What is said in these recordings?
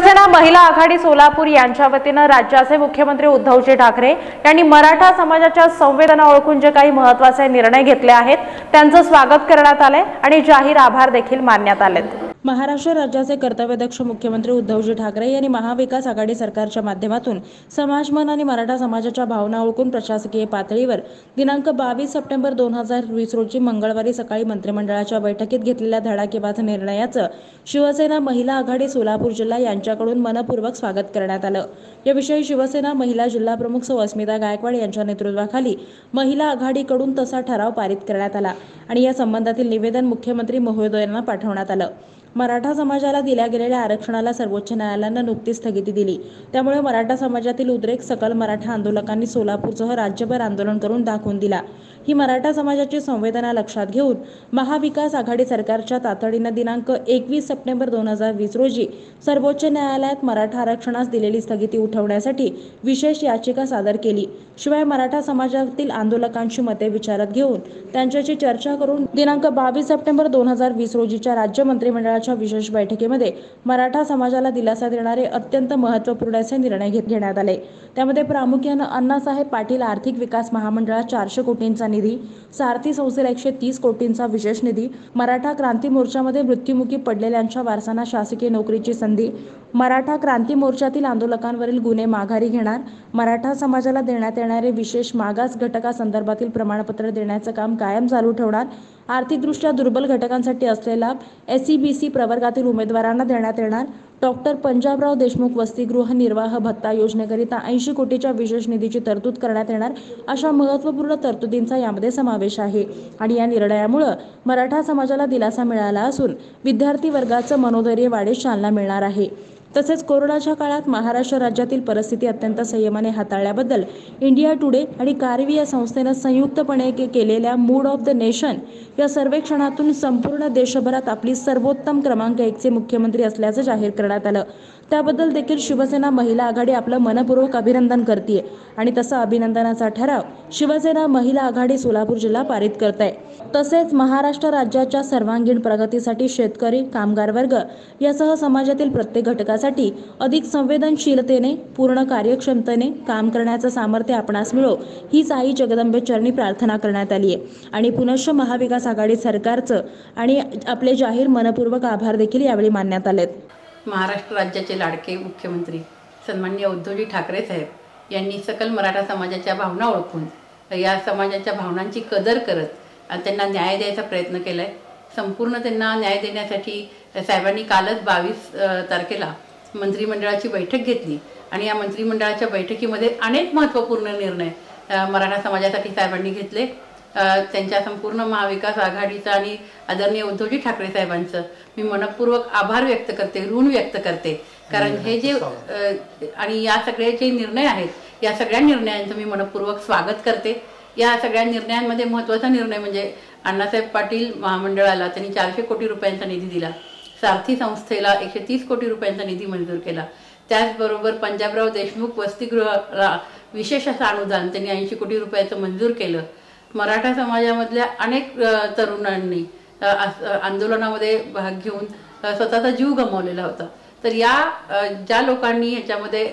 शिवसेना महिला आघाडी सोलापूर यांच्या वतीनं राज्याचे मुख्यमंत्री उद्धवजी ठाकरे यांनी मराठा समाजाच्या संवेदना ओळखून जे काही महत्त्वाचे निर्णय घेतले आहेत त्यांचं स्वागत करण्यात आलंय आणि जाहीर आभार देखील मानण्यात आलेत. महाराष्ट्र राज्याचे कर्तव्यदक्ष मुख्यमंत्री उद्धवजी ठाकरे यांनी महाविकास आघाडी सरकारच्या माध्यमातून समाजमन आणि मराठा समाजाच्या भावना ओळखून प्रशासकीय पातळीवर दिनांक बावीस सप्टेंबर दोन हजार वीस रोजी मंगळवारी सकाळी मंत्रिमंडळाच्या बैठकीत घेतलेल्या धडाकेबाज निर्णयाचं शिवसेना महिला आघाडी सोलापूर जिल्हा यांच्याकडून मनपूर्वक स्वागत करण्यात आलं. याविषयी शिवसेना महिला जिल्हा प्रमुख सौ अस्मिता गायकवाड यांच्या नेतृत्वाखाली महिला आघाडीकडून तसा ठराव पारित करण्यात आला आणि या संबंधातील निवेदन मुख्यमंत्री महोदयांना पाठवण्यात आलं. मराठा समाजाला दिल्या गेलेल्या आरक्षणाला सर्वोच्च न्यायालयानं नुकतीच स्थगिती दिली. त्यामुळे मराठा समाजातील उद्रेक सकल मराठा आंदोलकांनी सोलापूरसह राज्यभर आंदोलन करून दाखवून दिला. ही मराठा समाजाची संवेदना लक्षात घेऊन महाविकास आघाडी सरकारच्या तातडीनं दिनांक एकवीस सप्टेंबर दोन हजार वीस रोजी सर्वोच्च न्यायालयात मराठा आरक्षणास दिलेली स्थगिती उठवण्यासाठी विशेष याचिका सादर केली. शिवाय मराठा समाजातील आंदोलकांची मते विचारात घेऊन त्यांच्याशी चर्चा करून दिनांक बावीस सप्टेंबर दोन हजार वीस रोजीच्या राज्य मंत्रिमंडळाच्या विशेष बैठकीमध्ये मराठा समाजाला दिलासा देणारे अत्यंत महत्त्वपूर्ण असे निर्णय घेत घेण्यात आले. त्यामध्ये प्रामुख्यानं अण्णासाहेब पाटील आर्थिक विकास महामंडळात चारशे कोटींचा निधी सारथी संस्थेला एकशे तीस कोटींचा विशेष निधी मराठा क्रांती मोर्चामध्ये मृत्युमुखी पडलेल्यांच्या वारसांना शासकीय नोकरीची संधी मराठा क्रांती मोर्चातील आंदोलकांवरील गुन्हे माघारी घेणार मराठा समाजाला देण्यात येणारे विशेष मागास घटकासंदर्भातील प्रमाणपत्र देण्याचं काम कायम चालू ठेवणार आर्थिकदृष्ट्या दुर्बल घटकांसाठी असलेला एस सी बी सी प्रवर्गातील उमेदवारांना देण्यात येणार डॉक्टर पंजाबराव देशमुख वसतिगृह निर्वाह भत्ता योजनेकरिता ऐंशी कोटीच्या विशेष निधीची तरतूद करण्यात येणार अशा महत्त्वपूर्ण तरतुदींचा यामध्ये समावेश आहे. आणि या निर्णयामुळं मराठा समाजाला दिलासा मिळाला असून विद्यार्थी वर्गाचं मनोधैर्य वाढीस चालना मिळणार आहे. तसेच कोरोनाच्या काळात महाराष्ट्र राज्यातील परिस्थिती अत्यंत संयमाने हाताळल्याबद्दल इंडिया टुडे आणि कार्वी या संस्थेनं संयुक्तपणे के- केलेल्या मूड ऑफ द नेशन या सर्वेक्षणातून संपूर्ण देशभरात आपली सर्वोत्तम क्रमांक एकचे मुख्यमंत्री असल्याचं जाहीर करण्यात आलं. त्याबद्दल देखील शिवसेना महिला आघाडी आपलं मनपूर्वक अभिनंदन करते आणि तसा अभिनंदनाचा ठराव शिवसेना महिला आघाडी सोलापूर जिल्हा पारित करत आहे तसेच महाराष्ट्र राज्याच्या सर्वांगीण प्रगतीसाठी शेतकरी कामगार वर्ग यासह समाजातील प्रत्येक घटकासाठी अधिक संवेदनशीलतेने पूर्ण कार्यक्षमतेने काम करण्याचं सामर्थ्य आपणास मिळो हीच आई जगदंबे चरणी प्रार्थना करण्यात आली आहे आणि पुनश्च महाविकास आघाडी सरकारचं आणि आपले जाहीर मनपूर्वक आभार देखील यावेळी मानण्यात आलेत. महाराष्ट्र राज्याचे लाडके मुख्यमंत्री सन्माननीय उद्धवजी ठाकरे साहेब यांनी सकल मराठा समाजाच्या भावना ओळखून या समाजाच्या भावनांची कदर करत आणि त्यांना न्याय द्यायचा प्रयत्न केला आहे संपूर्ण त्यांना न्याय देण्यासाठी साहेबांनी कालच बावीस तारखेला मंत्रिमंडळाची बैठक घेतली आणि या मंत्रिमंडळाच्या बैठकीमध्ये अनेक महत्त्वपूर्ण निर्णय मराठा समाजासाठी साहेबांनी घेतले. त्यांच्या संपूर्ण महाविकास आघाडीचा आणि आदरणीय उद्धवजी ठाकरे साहेबांचं मी मनपूर्वक आभार व्यक्त करते ऋण व्यक्त करते. कारण हे जे आणि या सगळे जे निर्णय आहेत या सगळ्या निर्णयांचं मी मनपूर्वक स्वागत करते. या सगळ्या निर्णयांमध्ये महत्त्वाचा निर्णय म्हणजे अण्णासाहेब पाटील महामंडळाला त्यांनी चारशे कोटी रुपयांचा निधी दिला. सारथी संस्थेला एकशे तीस कोटी रुपयांचा निधी मंजूर केला. त्याचबरोबर पंजाबराव देशमुख वसतिगृहाला विशेष असं अनुदान त्यांनी ऐंशी कोटी रुपयाचं मंजूर केलं. मराठा समाजामधल्या अनेक तरुणांनी आंदोलनामध्ये भाग घेऊन स्वतःचा जीव गमावलेला होता. तर या ज्या लोकांनी ह्याच्यामध्ये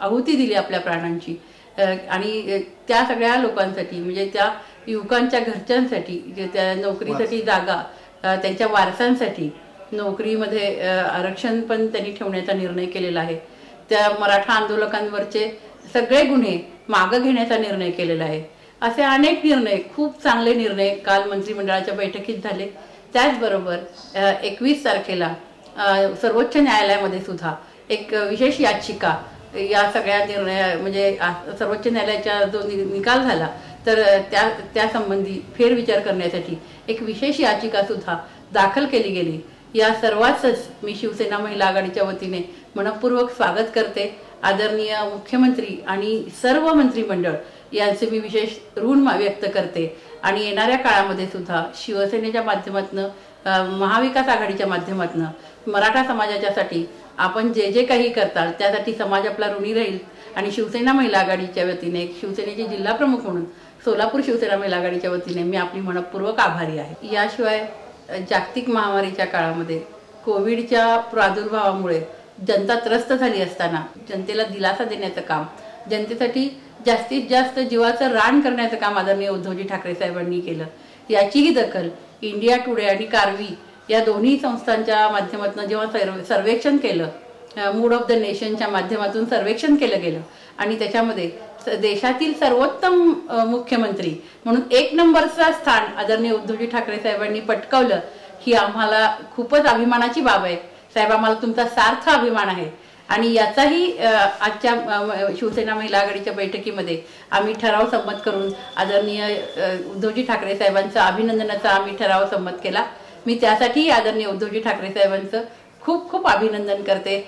आहुती दिली आपल्या प्राणांची आणि त्या सगळ्या लोकांसाठी म्हणजे त्या युवकांच्या घरच्यांसाठी जे त्या नोकरीसाठी जागा त्यांच्या वारसांसाठी नोकरीमध्ये आरक्षण पण त्यांनी ठेवण्याचा निर्णय केलेला आहे. त्या मराठा आंदोलकांवरचे सगळे गुन्हे मागं घेण्याचा निर्णय केलेला आहे. असे अनेक निर्णय खूप चांगले निर्णय काल मंत्रिमंडळाच्या बैठकीत झाले. त्याचबरोबर एकवीस तारखेला सर्वोच्च न्यायालयामध्ये सुद्धा एक विशेष याचिका या सगळ्या निर्णय म्हणजे सर्वोच्च न्यायालयाचा जो नि- निकाल झाला तर त्या त्यासंबंधी फेरविचार करण्यासाठी एक विशेष याचिका सुद्धा दाखल केली गेली. या सर्वांचंच मी शिवसेना महिला आघाडीच्या वतीने मनपूर्वक स्वागत करते. आदरणीय मुख्यमंत्री आणि सर्व मंत्रिमंडळ यांचे मी विशेष ऋण व्यक्त करते. आणि येणाऱ्या काळामध्ये सुद्धा शिवसेनेच्या माध्यमातून महाविकास आघाडीच्या माध्यमातून मराठा समाजाच्यासाठी आपण जे जे काही करताल त्यासाठी समाज आपला ऋणी राहील. आणि शिवसेना महिला आघाडीच्या वतीने शिवसेनेचे जिल्हा प्रमुख म्हणून सोलापूर शिवसेना महिला आघाडीच्या वतीने मी आपली मनपूर्वक आभारी आहे. याशिवाय जागतिक महामारीच्या काळामध्ये कोविडच्या प्रादुर्भावामुळे जनता त्रस्त झाली असताना जनतेला दिलासा देण्याचं काम जनतेसाठी जास्तीत जास्त जीवाचं रान करण्याचं काम आदरणीय उद्धवजी ठाकरे साहेबांनी केलं. याचीही दखल इंडिया टुडे आणि कार्वी या दोन्ही संस्थांच्या माध्यमातून जेव्हा सर्व सर्वेक्षण केलं मूड ऑफ द नेशनच्या माध्यमातून सर्वेक्षण केलं गेलं आणि त्याच्यामध्ये स- देशातील सर्वोत्तम मुख्यमंत्री म्हणून एक नंबरचा स्थान आदरणीय उद्धवजी ठाकरे साहेबांनी पटकावलं ही आम्हाला खूपच अभिमानाची बाब आहे. साहेब आम्हाला तुमचा सार्थ अभिमान आहे. आणि याचाही आजच्या शिवसेना महिला आघाडीच्या बैठकीमध्ये आम्ही ठराव संमत करून आदरणीय उद्धवजी ठाकरे साहेबांचं अभिनंदनाचा आम्ही ठराव संमत केला. मी त्यासाठी आदरणीय उद्धवजी ठाकरे साहेबांचं खूप खूप अभिनंदन करते.